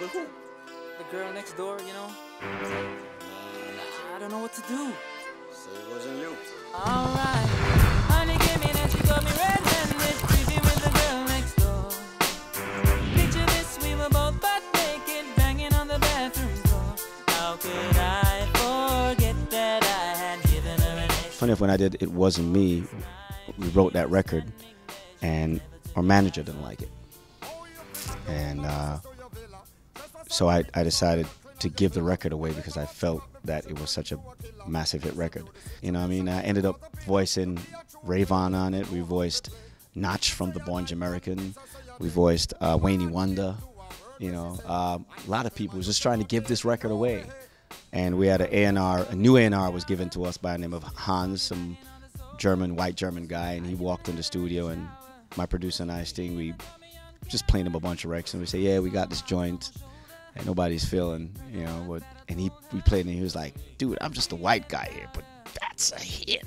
With who? The girl next door, you know? I don't know what to do. So it wasn't you. Alright. Honey came in and she got me red-handed, creepy with the girl next door. Picture this, we were both butt naked, banging on the bathroom floor. How could I forget that I had given her an extra? Funny if when I did It Wasn't Me, we wrote that record and our manager didn't like it. And uh, so I, I decided to give the record away because I felt that it was such a massive hit record. You know I mean? I ended up voicing Rayvon on it. We voiced Notch from The Born American. We voiced uh, Wayne Wonder. You know, uh, a lot of people was just trying to give this record away. And we had an A&R, a new A&R was given to us by the name of Hans, some German, white German guy, and he walked in the studio and my producer and I, Sting, we just playing him a bunch of records and we say, yeah, we got this joint and nobody's feeling, you know, what, and he, we played and he was like, dude, I'm just a white guy here, but that's a hit.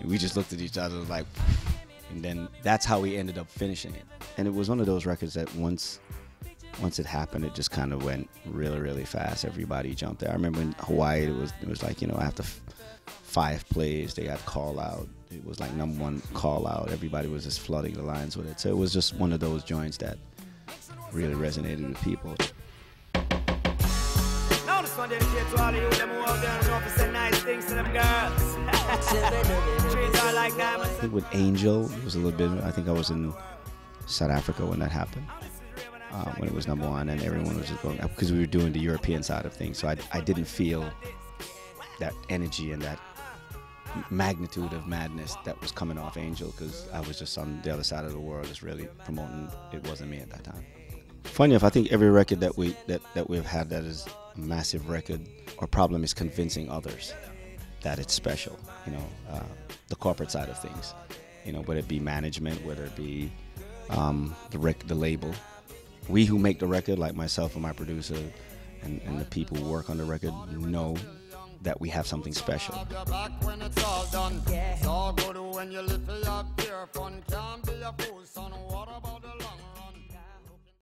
And we just looked at each other like, and then that's how we ended up finishing it. And it was one of those records that once, once it happened, it just kind of went really, really fast. Everybody jumped there. I remember in Hawaii, it was, it was like, you know, after f- five plays, they got call out. It was like number one call out. Everybody was just flooding the lines with it. So it was just one of those joints that really resonated with people. To all of you them who out there say nice things to them girls. I think with Angel, it was a little bit. I think I was in South Africa when that happened, uh, when it was number one, and everyone was just going because we were doing the European side of things. So I, I didn't feel that energy and that magnitude of madness that was coming off Angel because I was just on the other side of the world, just really promoting. It wasn't me at that time. Funny enough, I think every record that we that, that we've had that is massive record, our problem is convincing others that it's special. You know, uh, the corporate side of things. You know, whether it be management, whether it be um, the rec- the label. We who make the record, like myself and my producer, and, and the people who work on the record, know that we have something special. Your